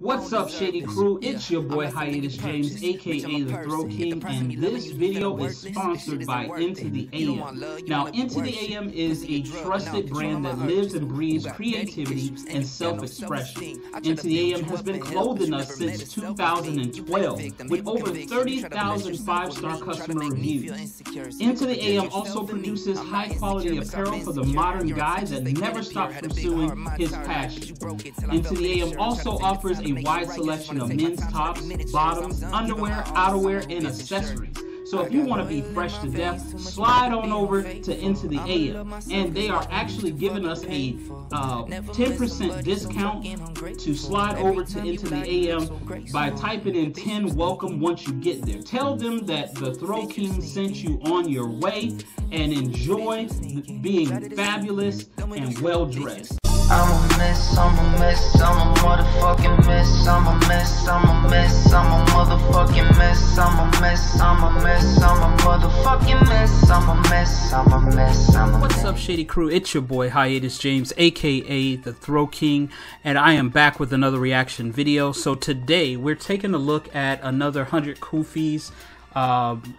What's up, Shady Crew? It's your boy Hiatus James, aka The Throw King, and this video is sponsored by Into the AM. Now, Into the AM is a trusted brand that lives and breathes creativity and self-expression. Into the AM has been clothing us since 2012 with over 30,000 five-star customer reviews. Into the AM also produces high-quality apparel for the modern guy that never stops pursuing his passion. Into the AM also offers a a wide selection of men's tops, bottoms, underwear, outerwear, and accessories. So if you want to be fresh to death, slide on over to Into the AM. And they are actually giving us a 10% uh, discount to slide over to Into the AM by typing in 10 welcome once you get there. Tell them that the Throw King sent you on your way and enjoy being fabulous and well dressed. I'm a mess, I'm a mess, I'm a motherfucking mess, I'm a mess, I'm a mess, I'm a motherfucking mess, I'm a mess, I'm a mess, I'm a motherfucking mess, I'm a mess, I'm a mess, I'm a mess. What's up, Shady Crew? It's your boy Hiatus James, aka The Throw King, and I am back with another reaction video. So today we're taking a look at another 100 Kufis. Um,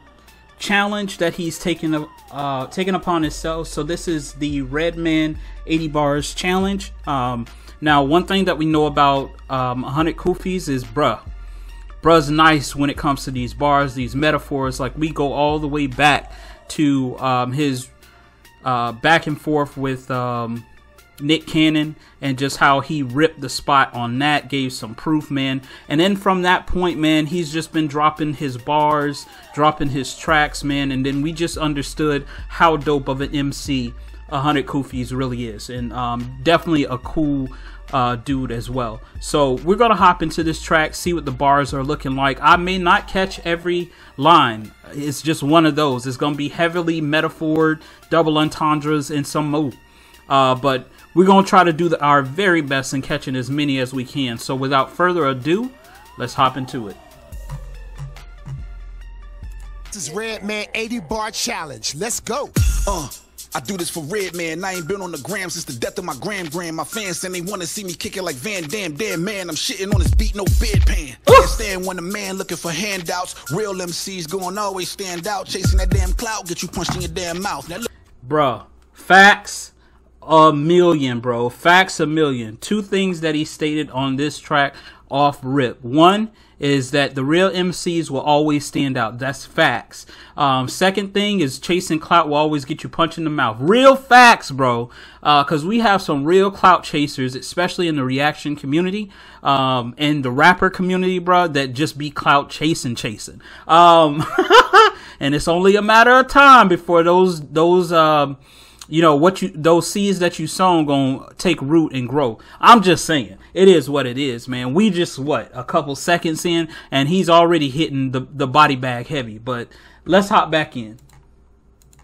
challenge that he's taken uh, taken upon himself. So this is the Redman 80 bars challenge. Um, now, one thing that we know about um, 100 Kufis is bruh. Bruh's nice when it comes to these bars, these metaphors. Like we go all the way back to um, his uh, back and forth with um, Nick Cannon and just how he ripped the spot on that, gave some proof, man. And then from that point, man, he's just been dropping his bars, dropping his tracks, man. And then we just understood how dope of an MC 100 Kufis really is. And um, definitely a cool uh, dude as well. So we're going to hop into this track, see what the bars are looking like. I may not catch every line. It's just one of those. It's going to be heavily metaphored, double entendres, and some more. Uh, but we're going to try to do the, our very best in catching as many as we can. So without further ado, let's hop into it. This is Redman 80 bar challenge. Let's go. Uh. I do this for Redman. I ain't been on the gram since the death of my gram gram. My fans saying they wanna see me kick it like Van Damme. Damn man, I'm shitting on this beat, no bedpan. Can't stand when a man looking for handouts. Real MCs going always stand out. Chasing that damn clout, get you punched in your damn mouth. Now look. Bruh, facts a million, bro. Facts a million. Two things that he stated on this track off rip. One is that the real MCs will always stand out. That's facts. Um, second thing is chasing clout will always get you punched in the mouth. Real facts, bro. Because uh, we have some real clout chasers, especially in the reaction community um, and the rapper community, bro, that just be clout chasing, chasing. Um, and it's only a matter of time before those those. Um, you know what you those seeds that you sown gonna take root and grow. I'm just saying, it is what it is, man. We just what a couple seconds in, and he's already hitting the the body bag heavy. But let's hop back in.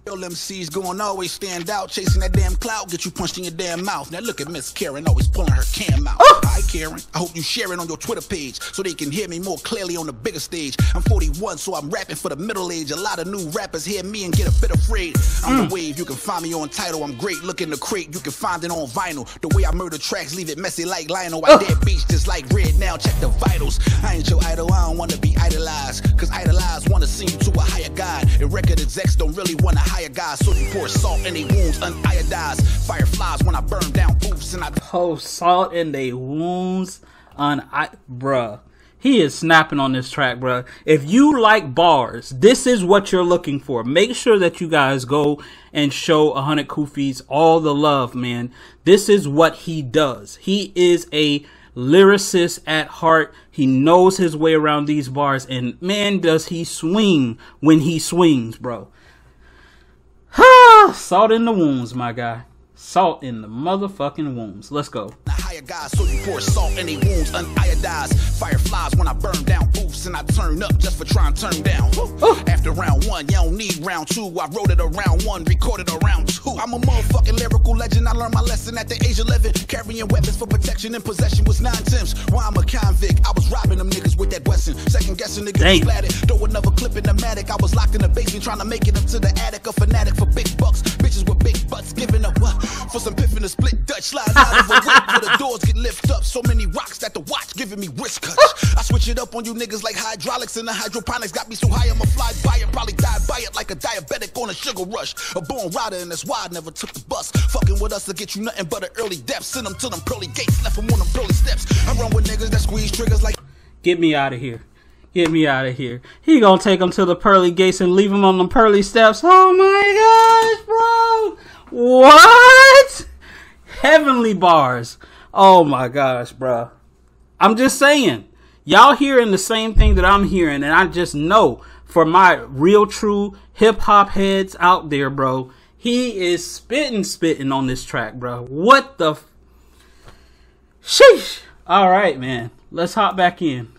Real MCs going always stand out, chasing that damn clout, get you punched in your damn mouth. Now look at Miss Karen always pulling her cam out. Oh. Hi Karen, I hope you share it on your Twitter page so they can hear me more clearly on the bigger stage. I'm 41, so I'm rapping for the middle age. A lot of new rappers hear me and get a bit afraid. I'm mm. the wave, you can find me on Tidal. I'm great, look in the crate, you can find it on vinyl. The way I murder tracks, leave it messy like Lionel. I oh. dead beats just like red now, check the vitals. I ain't your idol, I don't wanna be idolized. Cause idolized wanna sing you to a higher god. And record execs don't really wanna hire guys, so you pour salt in their wounds, uniodized. Fireflies when I burn down booths and I pour salt in their wounds, un bruh. He is snapping on this track, bruh. If you like bars, this is what you're looking for. Make sure that you guys go and show 100 Kufis all the love, man. This is what he does. He is a lyricist at heart. He knows his way around these bars, and man, does he swing when he swings, bro. Salt in the wounds, my guy. Salt in the motherfucking wounds. Let's go. Higher guys, so you pour salt in their wounds, uniodized. Fireflies when I burn down booths and I turn up just for trying to turn down. After round one, you don't need round two. I wrote it around one, recorded around two. I'm a motherfucking lyrical legend. I learned my lesson at the age of 11. Carrying weapons for protection and possession was nine tenths. Why I'm a convict, I was robbing them niggas with that Wesson. Second guessing niggas splatted. Throw another clip in the matic. I was locked in the basement trying to make it up to the attic. A fanatic for big bucks. Bitches with big butts giving up what? For some piff in a split Dutch slide out of a whip where the doors get up. So many rocks that the watch giving me wrist cuts. I switch it up on you niggas like hydraulics and the hydroponics. Got me so high I'ma fly by it, probably die by it like a diabetic on a sugar rush. A born rider and that's why I never took the bus. Fucking with us to get you nothing but an early. Send them to them pearly gates, left them on them pearly steps. I run with niggas that squeeze triggers like. Get me out of here. Get me out of here. He gonna take him to the pearly gates and leave him on the pearly steps. Oh my gosh, bro. What? Heavenly bars. Oh my gosh, bro. I'm just saying. Y'all hearing the same thing that I'm hearing, and I just know for my real true hip hop heads out there, bro, he is spitting, spitting on this track, bro. What the? F- Sheesh. All right, man. Let's hop back in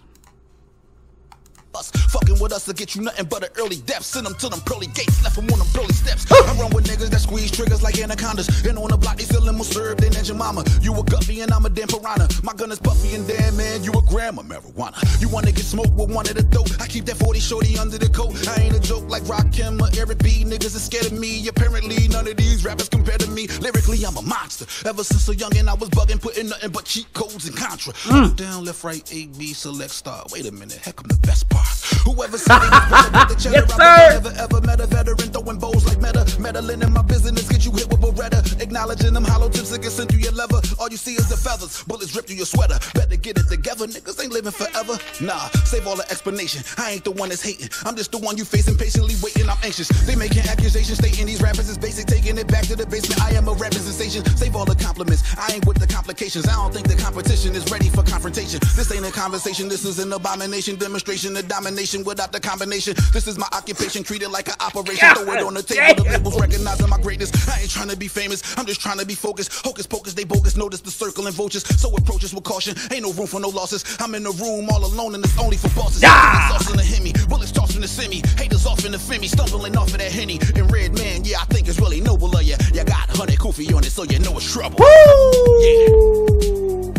with us to get you nothing but an early death. Send them to them pearly gates, left them on them pearly steps. I run with niggas that squeeze triggers like anacondas. And on the block, they feeling more served than your mama. You a guppy and I'm a damn piranha. My gun is puffy and damn man, you a grandma marijuana. You wanna get smoked with one of the dope. I keep that 40 shorty under the coat. I ain't a joke like Rakim or Eric B. Niggas are scared of me. Apparently, none of these rappers compare to me. Lyrically, I'm a monster. Ever since a youngin', I was bugging, putting nothing but cheat codes and contra. Mm. Down, left, right, A, B, select, star. Wait a minute, heck, I'm the best part. Whoever said he was the cheddar, yes, sir. Never ever met a veteran throwing bows like Metta. Meddling in my business, get you hit with Beretta. Acknowledging them hollow tips that get sent through your lever. All you see is the feathers, bullets rip through your sweater. Better get it together, niggas ain't living forever. Nah, save all the explanation. I ain't the one that's hating. I'm just the one you facing patiently waiting. I'm anxious. They making accusations, stating these rappers is basic, taking it back to the basement. I am a rapping sensation. Save all the compliments. I ain't with the complications. I don't think the competition is ready for confrontation. This ain't a conversation. This is an abomination, demonstration of domination without the combination. This is my occupation, treated like an operation. God Throw it on the table, the labels recognizing my greatness. I ain't trying to be famous, I'm just trying to be focused. Hocus pocus, they bogus. Notice the circle and vultures. So approaches with caution. Ain't no room for no losses. I'm in the room all alone, and it's only for bosses. Ah! Sauce in the hemi, bullets tossing the semi. Haters off in the femi, stumbling off of that henny. And Redman, yeah, I think it's really noble of you. You got honey koofy on it, so you know it's trouble. Woo! Yeah.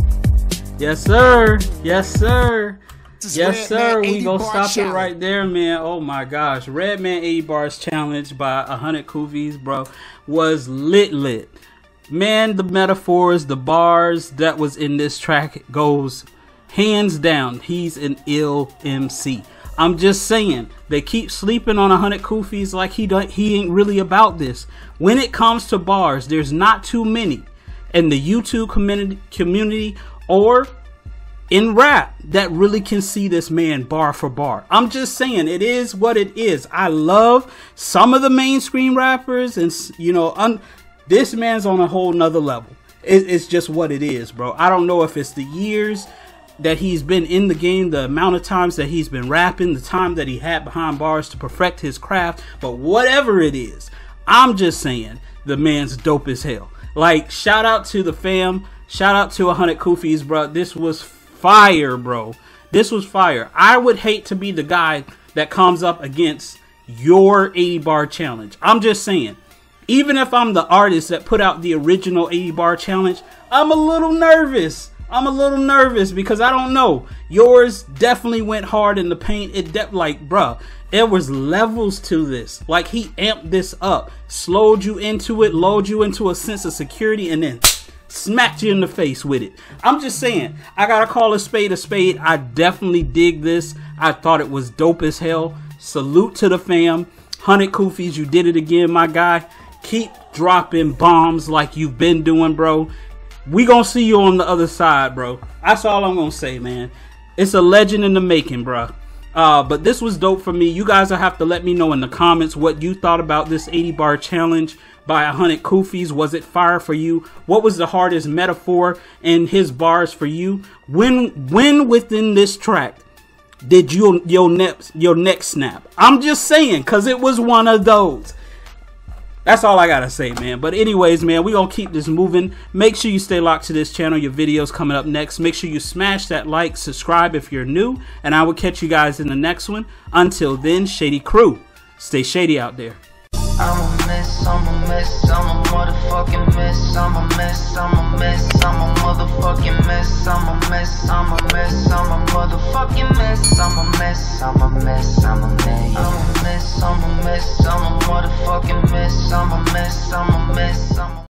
Yes, sir. Yes, sir. Yes, sir. We gonna stop challenge. it right there, man. Oh my gosh, Redman 80 bars challenge by 100 Kufis, bro, was lit, lit. Man, the metaphors, the bars that was in this track goes hands down. He's an ill MC. I'm just saying they keep sleeping on 100 Kufis like he don't, he ain't really about this. When it comes to bars, there's not too many in the YouTube community community or in rap that really can see this man bar for bar. I'm just saying it is what it is. I love some of the mainstream rappers and you know, un- this man's on a whole nother level. It, it's just what it is, bro. I don't know if it's the years that he's been in the game, the amount of times that he's been rapping, the time that he had behind bars to perfect his craft, but whatever it is, I'm just saying the man's dope as hell. Like, shout out to the fam. Shout out to 100 Kufis, bro. This was fire, bro. This was fire. I would hate to be the guy that comes up against your 80 bar challenge. I'm just saying. Even if I'm the artist that put out the original 80 bar challenge, I'm a little nervous. I'm a little nervous because I don't know. Yours definitely went hard in the paint. It de- like, bruh, there was levels to this. Like he amped this up, slowed you into it, lulled you into a sense of security, and then smacked you in the face with it. I'm just saying, I gotta call a spade a spade. I definitely dig this. I thought it was dope as hell. Salute to the fam. 100 Kufis, you did it again, my guy. Keep dropping bombs like you've been doing, bro. We gonna see you on the other side, bro. That's all I'm gonna say, man. It's a legend in the making, bro. Uh, but this was dope for me. You guys will have to let me know in the comments what you thought about this 80 bar challenge by 100 Kufis? Was it fire for you? What was the hardest metaphor in his bars for you? When when within this track did you your neck your neck snap? I'm just saying cuz it was one of those. That's all I gotta say, man. But anyways, man, we gonna keep this moving. Make sure you stay locked to this channel. Your videos coming up next. Make sure you smash that like, subscribe if you're new, and I will catch you guys in the next one. Until then, Shady Crew, stay shady out there. I'm a mess, I'm a mess, I'm a motherfucking mess, I'm a mess, I'm a mess, I'm a motherfucking mess, I'm a mess, I'm a mess, I'm a motherfucking mess, I'm a mess, I'm a mess, I'm a mess. I'm a mess, I'm a mess, I'm a motherfucking mess, I'm a mess, I'm a mess, I'm a